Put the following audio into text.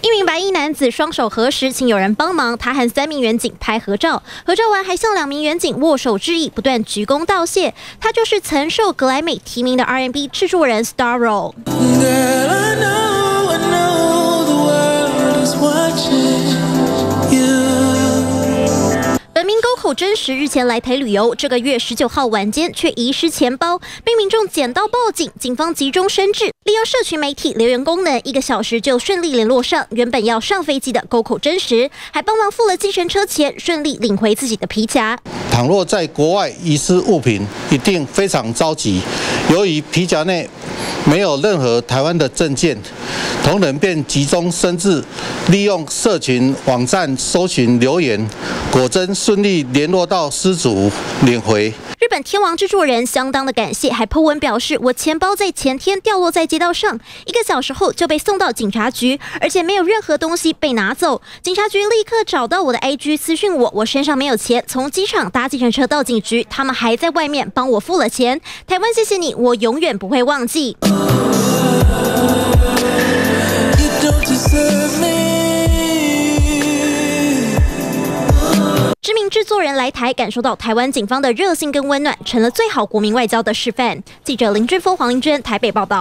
一名白衣男子双手合十，请有人帮忙。他和三名远警拍合照，合照完还向两名远警握手致意，不断鞠躬道谢。他就是曾受格莱美提名的 R&B 制作人 Starro。名沟口真实日前来台旅游，这个月十九号晚间却遗失钱包，被民众捡到报警，警方急中生智，利用社群媒体留言功能，一个小时就顺利联络上原本要上飞机的沟口真实，还帮忙付了计程车钱，顺利领回自己的皮夹。倘若在国外遗失物品，一定非常着急。由于皮夹内没有任何台湾的证件，同仁便急中生智，利用社群网站搜寻留言，果真顺利联络到失主，领回。日本天王制作人相当的感谢，还 po 文表示：“我钱包在前天掉落在街道上，一个小时后就被送到警察局，而且没有任何东西被拿走。警察局立刻找到我的 IG 私讯我，我身上没有钱，从机场搭计程车到警局，他们还在外面帮我付了钱。台湾，谢谢你，我永远不会忘记。”知名制作人来台，感受到台湾警方的热心跟温暖，成了最好国民外交的示范。记者林俊峰、黄玲娟台北报道。